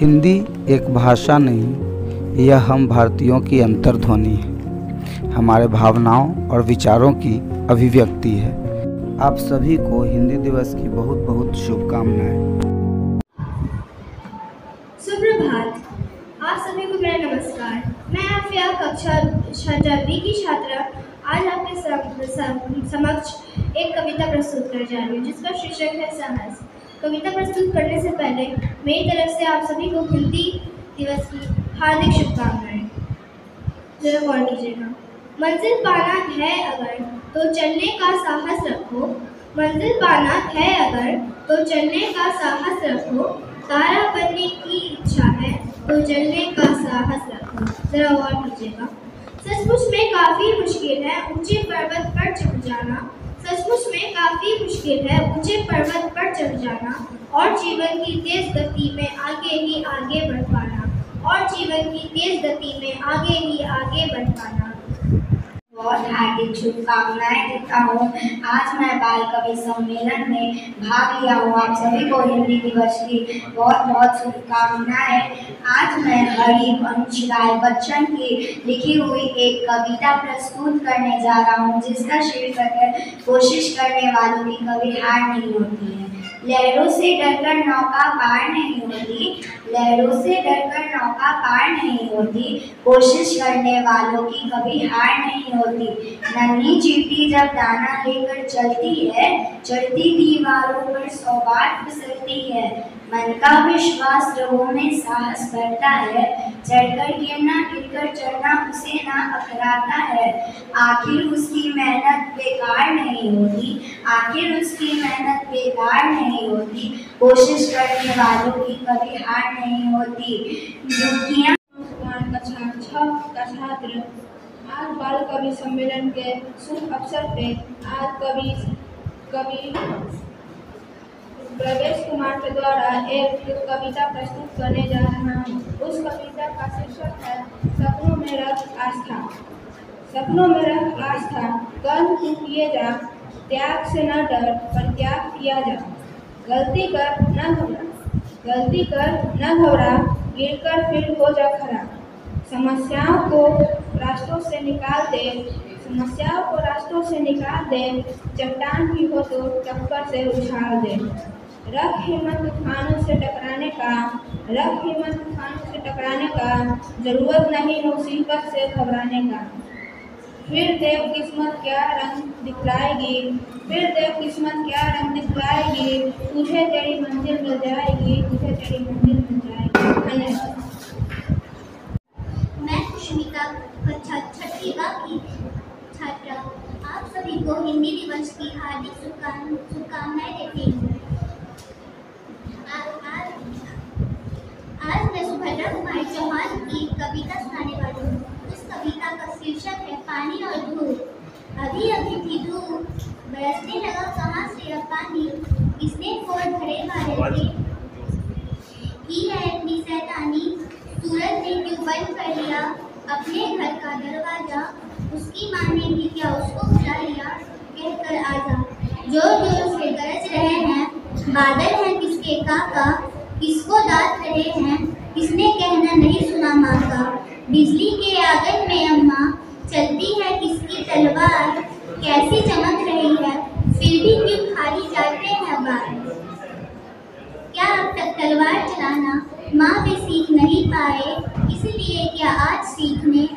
हिंदी एक भाषा नहीं, यह हम भारतीयों की अंतर्ध्वनि है। हमारे भावनाओं और विचारों की अभिव्यक्ति है। आप सभी को हिंदी दिवस की बहुत बहुत शुभकामनाएँ। सुप्रभात। आप सभी को मेरा नमस्कार। मैं आफिया कक्षा की छात्रा, आज आपके सम- सम- समक्ष एक कविता प्रस्तुत करने जा रही हूँ, जिसका शीर्षक है साहस। कविता प्रस्तुत करने से पहले मेरी तरफ़ से आप सभी को हिंदी दिवस की हार्दिक शुभकामनाएँ। जरा गौर कीजिएगा। मंजिल पाना है अगर तो चलने का साहस रखो। मंजिल पाना है अगर तो चलने का साहस रखो। तारा बनने की इच्छा है तो चलने का साहस रखो। जरा गौर कीजिएगा। सचमुच में काफ़ी मुश्किल है ऊँचे पर्वत पर चढ़ जाना। सचमुच में काफ़ी मुश्किल है ऊँचे पर्वत पर चढ़ जाना और जीवन की तेज गति में आगे ही आगे बढ़ पाना और जीवन की तेज गति में आगे ही आगे बढ़ पाना। बहुत हार्दिक शुभकामनाएँ देता हूँ। आज मैं बाल कवि सम्मेलन में भाग लिया हूँ। आप सभी को हिंदी दिवस की बहुत बहुत शुभकामनाएँ। आज मैं हरिवंश राय बच्चन की लिखी हुई एक कविता प्रस्तुत करने जा रहा हूँ, जिसका शीर्षक है, कोशिश करने वालों की कभी हार नहीं होती है। लहरों से डरकर नौका पार नहीं होती, लहरों से डरकर नौका पार नहीं होती, कोशिश करने वालों की कभी हार नहीं होती। नन्ही चीटी जब दाना लेकर चलती है, चढ़ती दीवारों पर सौ बार फिसलती है। मन का विश्वास लोगों में साहस बढ़ता है, चढ़कर गिरना, गिरकर चढ़ना अखराता है। आखिर उसकी मेहनत बेकार नहीं होती। आखिर उसकी मेहनत बेकार नहीं होती। कोशिश करने वालों की कभी हार नहीं होती। छात्र आज बाल कवि सम्मेलन के शुभ अवसर पे आज कवि कवि प्रवेश कुमार द्वारा एक कविता प्रस्तुत करने जा रहा हूँ। उस कविता का शीर्षक है, सपनों में रख आस्था। सपनों में रख आस्था कर्म तू किए जा। त्याग से न डर, पर त्याग किया जा। गलती कर न घबरा। गलती कर न घबरा, गिर कर फिर हो जा खड़ा समस्याओं को रास्तों से निकाल दे। समस्याओं को रास्तों से निकाल दे। चट्टान भी हो तो टक्कर से उछाल दे। रख हिम्मत तूफानों से टकराने का रख हिम्मत तूफानों से टकराने का ज़रूरत नहीं मुसीबत से घबराने का। फिर देव किस्मत क्या रंग दिखलाएगी? फिर देव किस्मत क्या रंग दिखलाएगी? तुझे तेरी मंजिल मिल जाएगी, तुझे तेरी मंजिल मिल जाएगी। मैं सुष्मिता कक्षा छठी A की छात्रा। आप सभी को हिंदी दिवस की हार्दिक शुभकामनाएँ देती हूँ आ- आज आज सुभद्रा चौहान की कविता सुनाने वाली हूँ। उस कविता का शीर्षक है पानी और धूप अभी अभी थी धूप बरसने लगा कहाँ से अब पानी? किसने खोल भरे बादल के? है अपनी सैतानी सूरज ने क्यों बंद कर लिया? अपने घर का दरवाज़ा। उसकी माँ ने भी क्या उसको बुला लिया? कहकर आजा। ज़ोर ज़ोर से गरज रहे हैं बादल हैं किसके काका किसको दाद रहे हैं? किसने कहना नहीं सुना माँ का। बिजली के आँगन में अम्मा, चलती है किसकी तलवार? कैसी चमक रही है? फिर भी क्यों खाली जाते हैं बार क्या अब तक तलवार चलाना माँ भी सीख नहीं पाए, इसलिए क्या आज सीखने?